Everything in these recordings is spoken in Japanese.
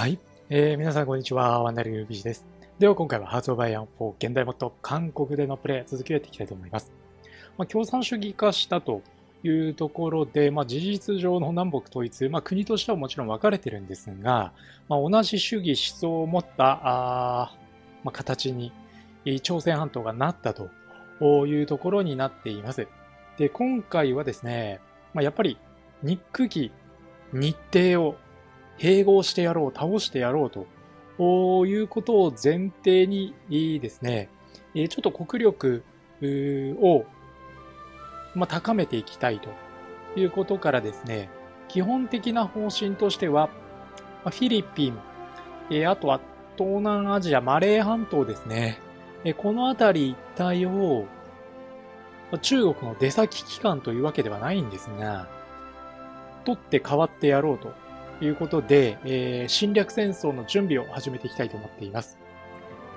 はい。えー、皆さんこんにちは。ワンダリルビジです。では今回はハーツオブアイアン4現代モッド韓国でのプレイ続きをやっていきたいと思います。まあ、共産主義化したというところで、まあ、事実上の南北統一、まあ、国としてはもちろん分かれてるんですが、まあ、同じ主義思想を持ったあ、まあ、形に朝鮮半島がなったというところになっています。で、今回はですね、まあ、やっぱり日記、日程を併合してやろう、倒してやろうと。いうことを前提にですね、ちょっと国力をま高めていきたいと。いうことからですね、基本的な方針としては、フィリピン、あとは東南アジア、マレー半島ですね、この辺り一帯を中国の出先機関というわけではないんですが、取って変わってやろうと。いうことで、えー、侵略戦争の準備を始めていきたいと思っています。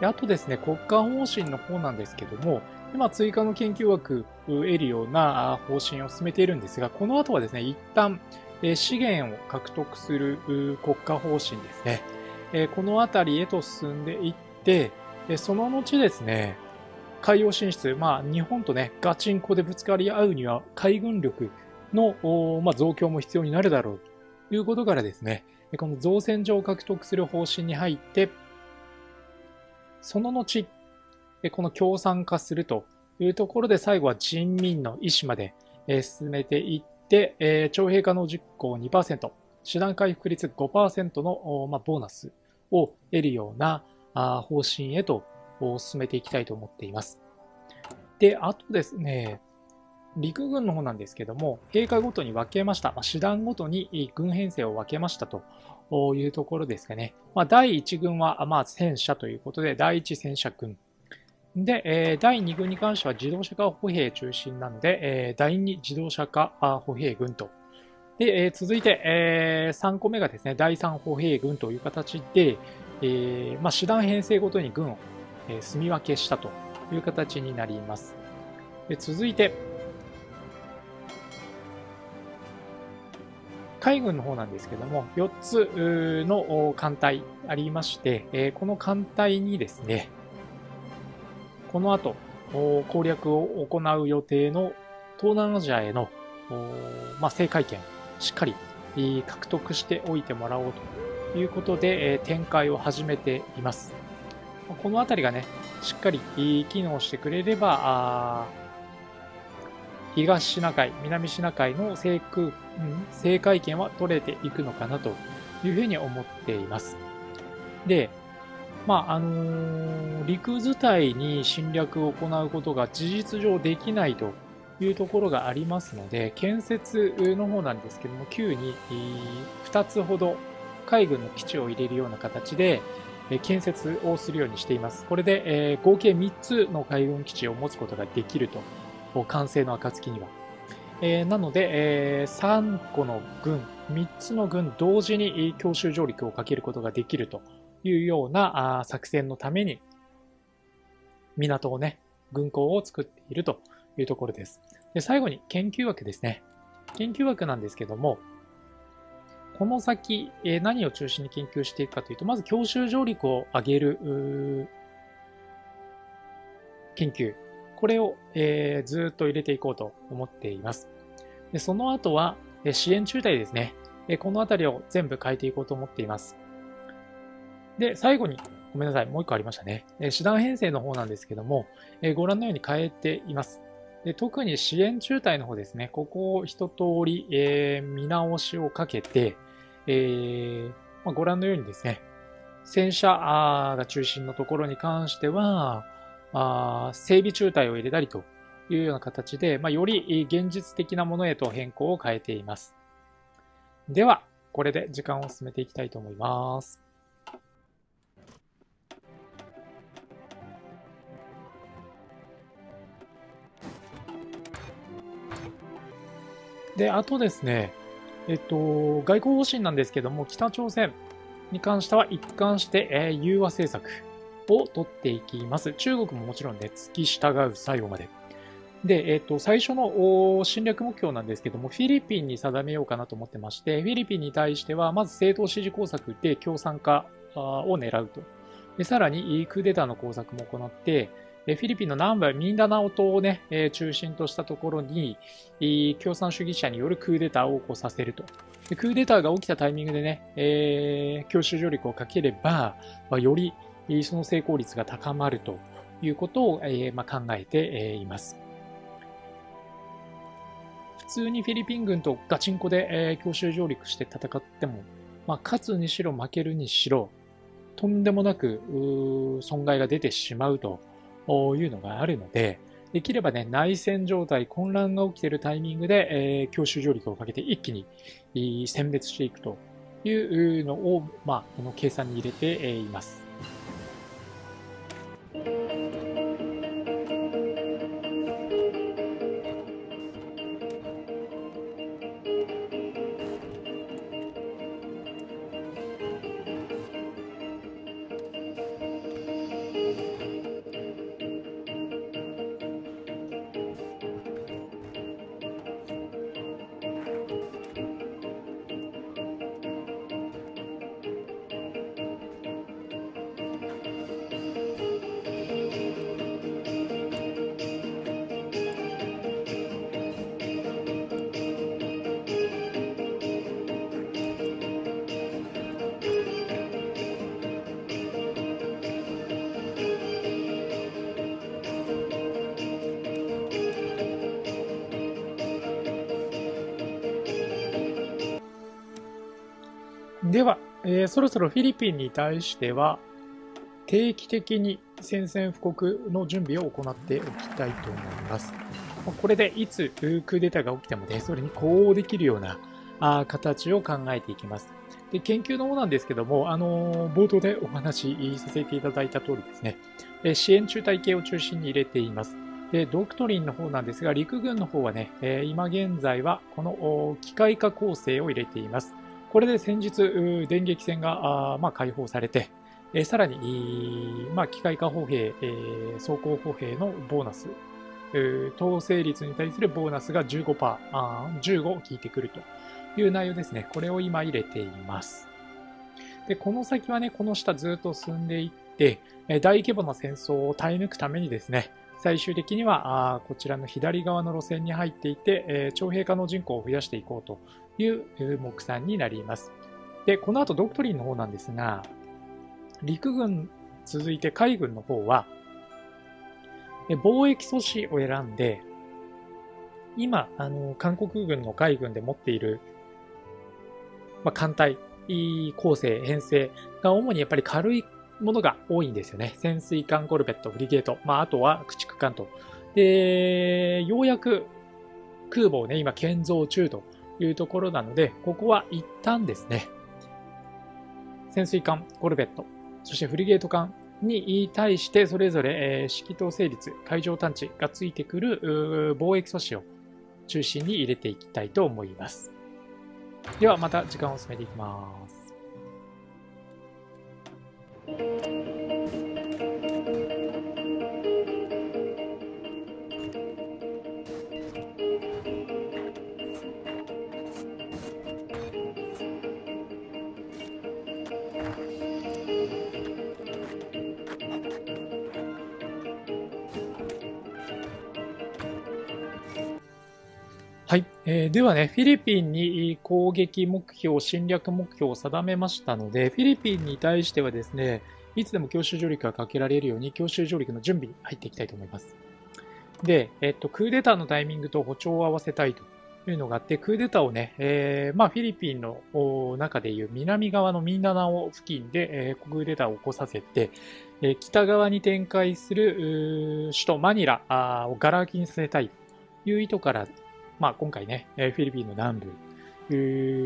であとですね、国家方針の方なんですけども、今追加の研究枠を得るような方針を進めているんですが、この後はですね、一旦資源を獲得する国家方針ですね。この辺りへと進んでいって、その後ですね、海洋進出、まあ日本とね、ガチンコでぶつかり合うには海軍力の、まあ、増強も必要になるだろういうことからですね、この造船所を獲得する方針に入って、その後、この共産化するというところで最後は人民の意思まで進めていって、徴兵可能実行2%、手段回復率5%のボーナスを得るような方針へと進めていきたいと思っています。で、あとですね、陸軍の方なんですけども、陛下ごとに分けました。まあ、師団ごとに軍編成を分けましたというところですかね。まあ、第1軍は、まあ、戦車ということで、第1戦車軍。で、えー、第2軍に関しては自動車化歩兵中心なので、えー、第2自動車化歩兵軍と。で、えー、続いて、え、3個目がですね、第3歩兵軍という形で、えーまあ、師団編成ごとに軍を、えー、住み分けしたという形になります。で続いて、海軍の方なんですけども、4つの艦隊ありまして、この艦隊にですね、この後、攻略を行う予定の東南アジアへの、まあ、制海権、しっかり獲得しておいてもらおうということで、展開を始めています。このあたりがね、しっかり機能してくれれば、東シナ海、南シナ海の制空、制海権は取れていくのかなというふうに思っています。で、まあ、あのー、陸伝いに侵略を行うことが事実上できないというところがありますので、建設の方なんですけども、旧に2つほど海軍の基地を入れるような形で、建設をするようにしています。これで、え合計3つの海軍基地を持つことができると完成の暁には。えー、なので、えー、3個の軍、3つの軍同時に強襲上陸をかけることができるというようなあ作戦のために、港をね、軍港を作っているというところです。で最後に研究枠ですね。研究枠なんですけども、この先、えー、何を中心に研究していくかというと、まず強襲上陸を上げる研究。これを、えー、ずっと入れていこうと思っています。でその後は、え支援中隊ですね。えこのあたりを全部変えていこうと思っています。で、最後に、ごめんなさい、もう一個ありましたね。え手段編成の方なんですけども、えご覧のように変えています。で特に支援中隊の方ですね、ここを一通り、えー、見直しをかけて、えーまあ、ご覧のようにですね、戦車が中心のところに関しては、あ整備中隊を入れたりというような形で、まあ、より現実的なものへと変更を変えています。では、これで時間を進めていきたいと思います。で、あとですね、えっと、外交方針なんですけども、北朝鮮に関しては一貫して、えー、融和政策を取っていきます。中国ももちろんね、付き従う最後まで。で、えっ、と、最初の侵略目標なんですけども、フィリピンに定めようかなと思ってまして、フィリピンに対しては、まず政党支持工作で共産化を狙うと。で、さらに、クーデターの工作も行って、フィリピンの南部ミンダナオ島をね、中心としたところに、共産主義者によるクーデターを起こさせると。クーデターが起きたタイミングでね、えー、強襲上陸をかければ、まあ、よりその成功率が高まるということを、えま、考えています。普通にフィリピン軍とガチンコで、え、強襲上陸して戦っても、まあ、勝つにしろ負けるにしろ、とんでもなく損害が出てしまうというのがあるので、できればね、内戦状態、混乱が起きているタイミングで、えー、強襲上陸をかけて一気に選別していくというのを、まあ、この計算に入れています。では、えー、そろそろフィリピンに対しては、定期的に宣戦布告の準備を行っておきたいと思います。これでいつクーデターが起きてもね、それに呼応できるようなあ形を考えていきます。で研究の方なんですけども、あのー、冒頭でお話しさせていただいた通りですね、え支援中隊系を中心に入れています。で、ドクトリンの方なんですが、陸軍の方はね、え今現在はこの機械化構成を入れています。これで先日、電撃戦があ、まあ、解放されて、えー、さらに、まあ、機械化歩兵、えー、装甲歩兵のボーナス、統制率に対するボーナスが15%、あ15効いてくるという内容ですね。これを今入れています。で、この先はね、この下ずっと進んでいって、大規模な戦争を耐え抜くためにですね、最終的にはあこちらの左側の路線に入っていて、えー、徴兵可能人口を増やしていこうという目算になります。で、この後ドクトリンの方なんですが、陸軍続いて海軍の方は、貿易阻止を選んで、今、あの、韓国軍の海軍で持っている、まあ、艦隊構成、編成が主にやっぱり軽いものが多いんですよね。潜水艦、コルベット、フリゲート、まあ、あとは駆逐艦と。で、ようやく空母をね、今建造中というところなので、ここは一旦ですね、潜水艦、コルベット、そしてフリゲート艦に対してそれぞれ、え指揮統制率、海上探知がついてくる貿易阻止を中心に入れていきたいと思います。ではまた時間を進めていきます。え、ではね、フィリピンに攻撃目標、侵略目標を定めましたので、フィリピンに対してはですね、いつでも強襲上陸がかけられるように、強襲上陸の準備に入っていきたいと思います。で、えっと、クーデターのタイミングと歩調を合わせたいというのがあって、クーデターをね、えー、まあ、フィリピンの中でいう南側のミンダナオ付近で、えー、クーデターを起こさせて、えー、北側に展開する首都マニラをガラ空きにさせたいという意図からまあ、今回ね、フィリピンの南部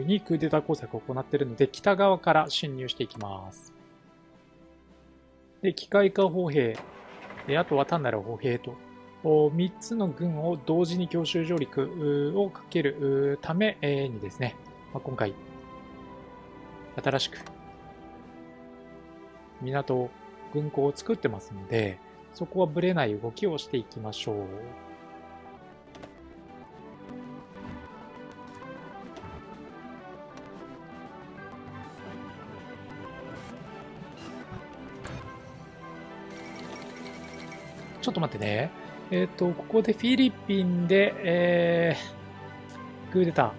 にクーデター工作を行っているので、北側から侵入していきます。で、機械化歩兵、あとは単なる歩兵と、3つの軍を同時に強襲上陸をかけるためにですね、まあ、今回、新しく港、軍港を作ってますので、そこはブレない動きをしていきましょう。ちょっと待ってね。えっ、ー、と、ここでフィリピンで、えー、クーデタ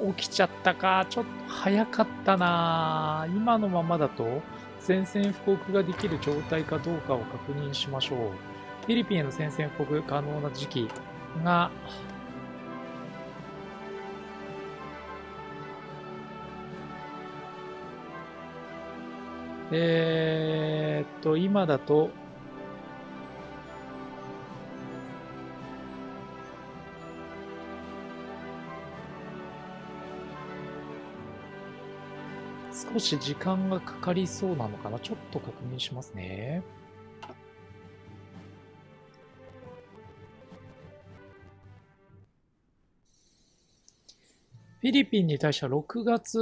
ー起きちゃったか。ちょっと早かったな今のままだと宣戦布告ができる状態かどうかを確認しましょう。フィリピンへの宣戦布告可能な時期が、えー、っと、今だと、少し時間がかかりそうなのかな？ちょっと確認しますね。フィリピンに対しては6月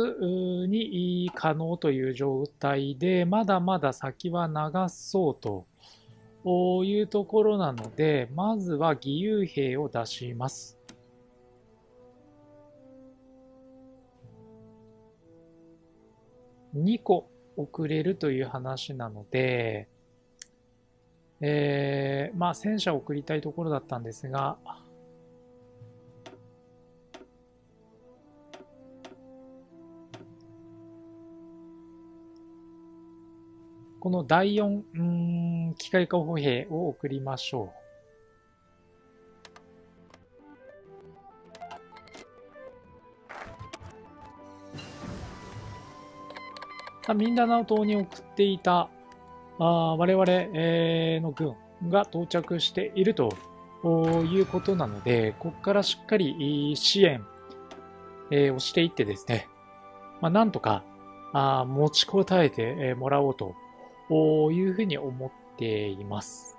に可能という状態で、まだまだ先は長そうというところなので、まずは義勇兵を出します。2個遅れるという話なので、えー、まあ戦車を送りたいところだったんですが、この第4、うん、機械化歩兵を送りましょう。ミンダナオ島に送っていたあ我々、の軍が到着しているということなので、ここからしっかり支援、をしていってですね、まあ、なんとか持ちこたえてもらおうというふうに思っています。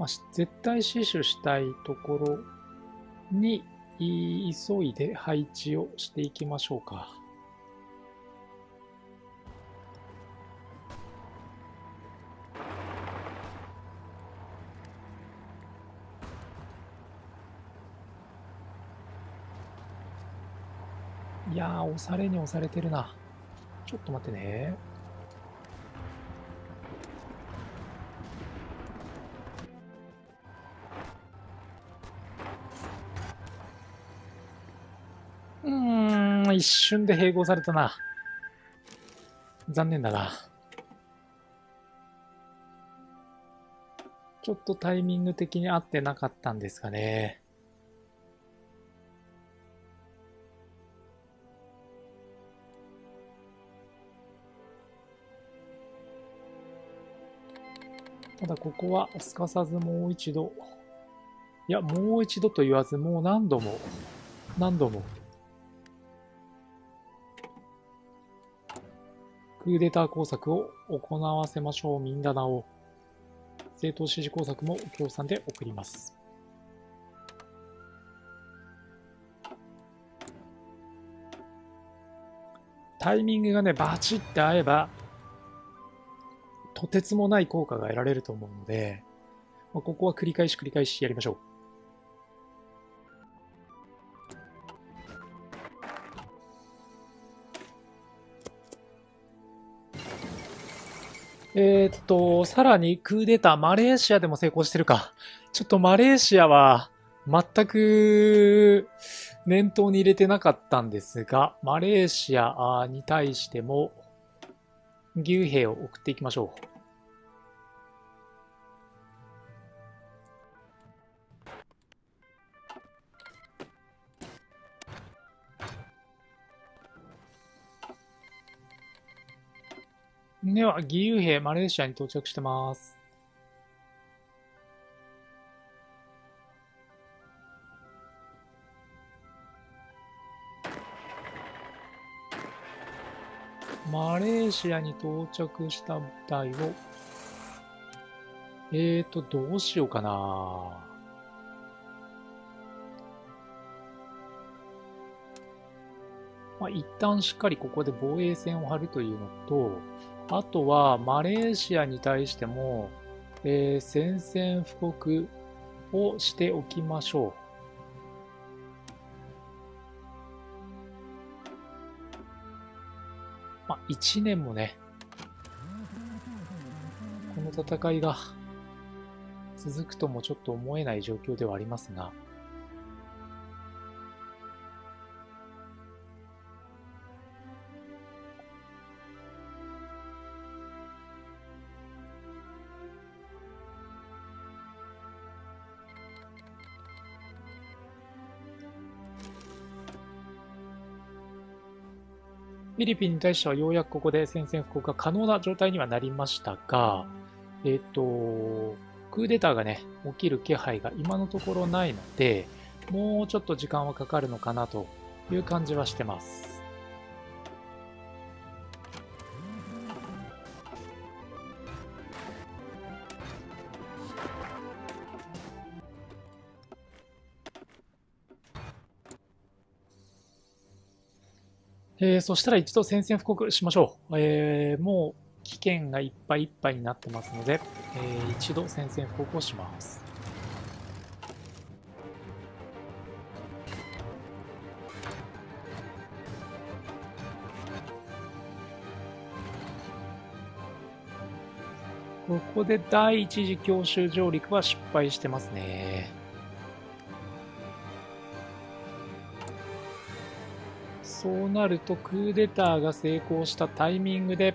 まあ、絶対死守したいところに急いで配置をしていきましょうか。いやー、押されに押されてるな。ちょっと待ってね。一瞬で併合されたな。残念だな。ちょっとタイミング的に合ってなかったんですかね。ただここはすかさずもう一度、いや、もう一度と言わず、もう何度も、何度も、クーデター工作を行わせましょう、ミンダナを。政党支持工作も協賛で送ります。タイミングがね、バチって合えば、とてつもない効果が得られると思うので、まあ、ここは繰り返し繰り返しやりましょう。えー、っと、さらにクーデター、マレーシアでも成功してるか。ちょっとマレーシアは全く念頭に入れてなかったんですが、マレーシアに対しても牛兵を送っていきましょう。では、義勇兵、マレーシアに到着してます。マレーシアに到着した部隊を、えーと、どうしようかな。まあ、一旦しっかりここで防衛線を張るというのと、あとは、マレーシアに対しても、えー、宣戦布告をしておきましょう。まあ、1年もね、この戦いが続くともちょっと思えない状況ではありますが、フィリピンに対してはようやくここで宣戦布告が可能な状態にはなりましたが、えっ、と、クーデターがね、起きる気配が今のところないので、もうちょっと時間はかかるのかなという感じはしてます。えー、そしたら一度宣戦布告しましょう。えー、もう危険がいっぱいいっぱいになってますので、えー、一度宣戦布告をします。ここで第一次強襲上陸は失敗してますね。そうなるとクーデターが成功したタイミングで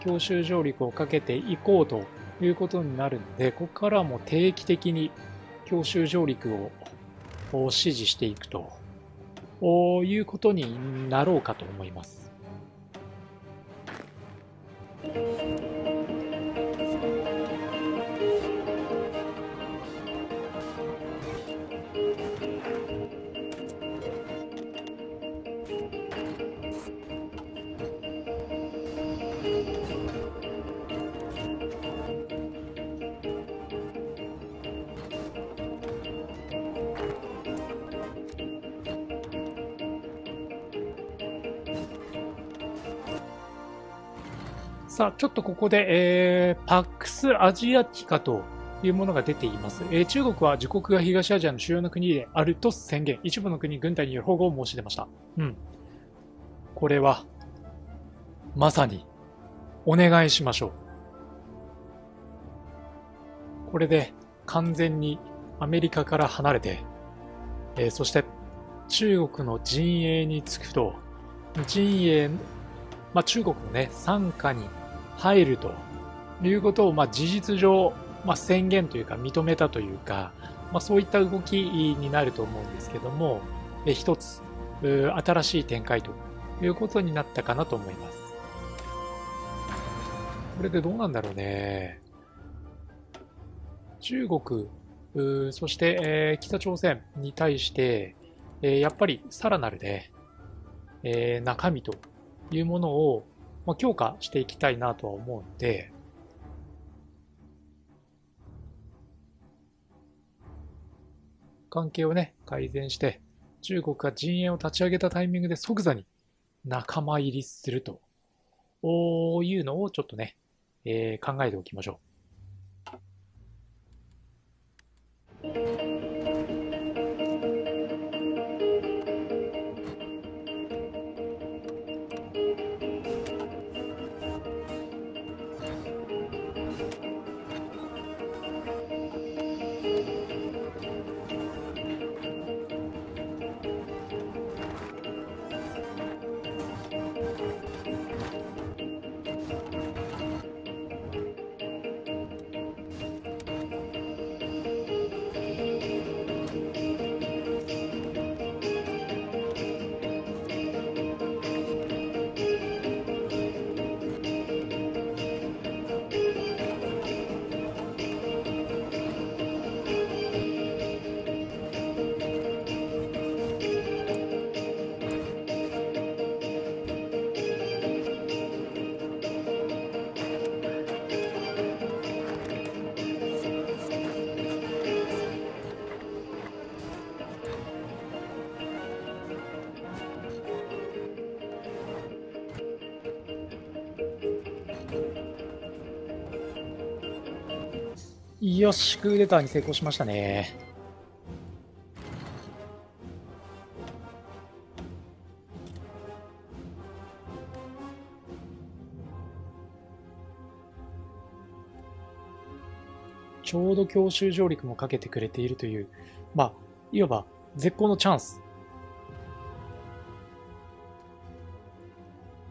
強襲上陸をかけていこうということになるので、ここからも定期的に強襲上陸を支持していくということになろうかと思います。さあ、ちょっとここで、えー、パックスアジアティカというものが出ています。えー、中国は自国が東アジアの主要な国であると宣言。一部の国軍隊による保護を申し出ました。うん。これは、まさに、お願いしましょう。これで完全にアメリカから離れて、えー、そして中国の陣営につくと、陣営、まあ、中国のね、傘下に入るということを、まあ、事実上、まあ、宣言というか認めたというか、まあ、そういった動きになると思うんですけども、え一つ新しい展開ということになったかなと思います。これでどうなんだろうね。中国、そして、えー、北朝鮮に対して、えー、やっぱりさらなるね、えー、中身というものをまあ、強化していきたいなとは思うんで、関係をね、改善して、中国が陣営を立ち上げたタイミングで即座に仲間入りするというのをちょっとね、えー、考えておきましょう。よし、クーデターに成功しましたね。ちょうど強襲上陸もかけてくれているという、まあ、いわば絶好のチャンス。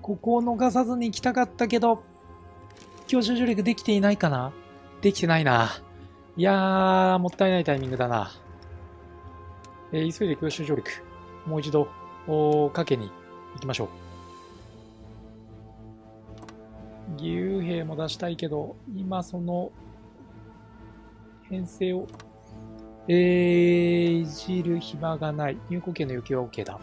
ここを逃さずに行きたかったけど、強襲上陸できていないかな？できてないな。いやー、もったいないタイミングだな。えー、急いで強襲上陸。もう一度、おかけに行きましょう。義勇兵も出したいけど、今その、編成を、えー、いじる暇がない。入国権の要求は OK だ。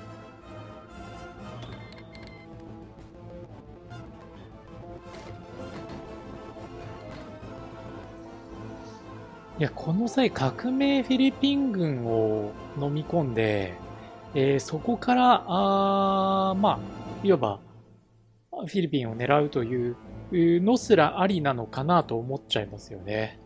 いや、この際、革命フィリピン軍を飲み込んで、えー、そこから、あまあ、いわば、フィリピンを狙うというのすらありなのかなと思っちゃいますよね。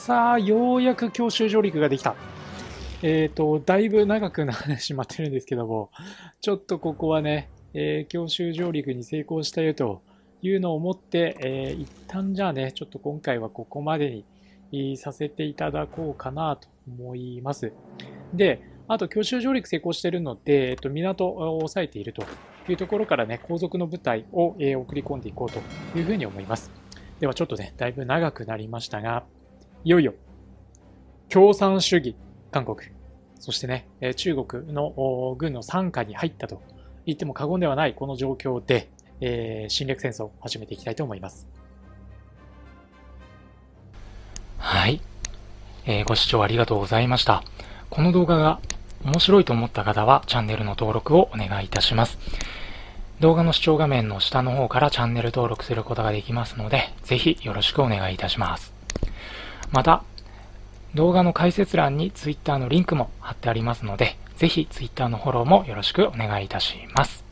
さあ、ようやく強襲上陸ができた。えっ、ー、と、だいぶ長くなってしまってるんですけども、ちょっとここはね、えー、強襲上陸に成功したよというのを思って、えー、一旦じゃあね、ちょっと今回はここまでにさせていただこうかなと思います。で、あと強襲上陸成功してるので、えっと、港を押さえているというところからね、後続の部隊を、え送り込んでいこうというふうに思います。ではちょっとね、だいぶ長くなりましたが、いよいよ、共産主義、韓国、そしてね、中国の軍の傘下に入ったと言っても過言ではないこの状況で、えー、侵略戦争を始めていきたいと思います。はい、えー、ご視聴ありがとうございました。この動画が面白いと思った方はチャンネルの登録をお願いいたします。動画の視聴画面の下の方からチャンネル登録することができますので、ぜひよろしくお願いいたします。また、動画の解説欄に Twitter のリンクも貼ってありますので、ぜひ Twitter のフォローもよろしくお願いいたします。